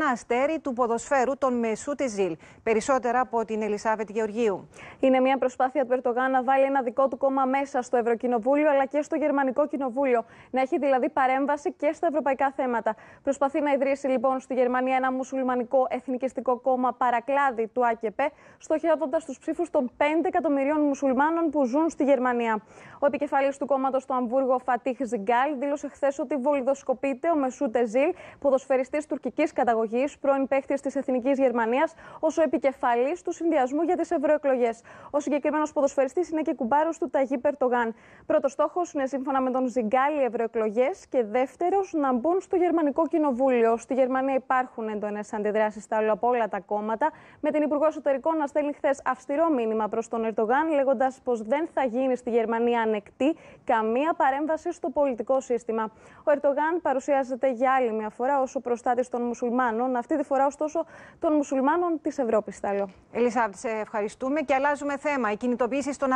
ένα αστέρι του ποδοσφαίρου, τον Μεσούτε Ζιλ. Περισσότερα από την Ελισάβετ Γεωργίου. Είναι μια προσπάθεια του Ερτογάν να βάλει ένα δικό του κόμμα μέσα στο Ευρωκοινοβούλιο αλλά και στο Γερμανικό Κοινοβούλιο. Να έχει δηλαδή παρέμβαση και στα ευρωπαϊκά θέματα. Προσπαθεί να ιδρύσει λοιπόν στη Γερμανία ένα μουσουλμανικό εθνικιστικό κόμμα παρακλάδι του ΑΚΕΠΕ, στοχεύοντας τους ψήφους των 5 εκατομμυρίων μουσουλμάνων που ζουν στη Γερμανία. Ο επικεφαλής του κόμματος στο Αμβούργο, Φατίχ Ζιγκάλ, δήλωσε χθες ότι βολιδοσκοπείται ο Μεσούτε Ζιλ, ποδοσφαιριστής τουρκικής καταγωγής, πρώην παίχτης της Εθνικής Γερμανίας, ως ο επικεφαλής του συνδυασμού για τις ευρωεκλογές. Ο συγκεκριμένος ποδοσφαιριστής είναι και κουμπάρος του Ταγί Περτογάν. Πρώτος στόχος είναι σύμφωνα με τον Ζιγκάλ οι ευρωεκλογές και δεύτερος να μπουν στο Γερμανικό Κοινοβούλιο. Στη Γερμανία υπάρχουν έντονες αντιδράσεις στα από όλα τα κόμματα, με την Υπουργό Εσωτερικών να στέλνει χθες αυστηρό μήνυμα προς τον Ερτογάν, λέγοντας πως δεν θα γίνει στη Γερμανία ανεκτή καμία παρέμβαση στο πολιτικό σύστημα. Ο Ερτογάν παρουσιάζεται για άλλη μια φορά ως ο προστάτης των μουσουλμάνων, αυτή τη φορά ωστόσο των μουσουλμάνων της Ευρώπης, θα Ελισάβη, σε ευχαριστούμε και αλλάζουμε θέμα. Οι κινητοποιήσει των